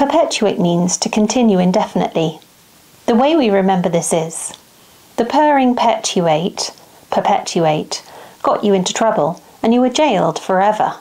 Perpetuate means to continue indefinitely. The way we remember this is the purring petuate, perpetuate, got you into trouble and you were jailed forever.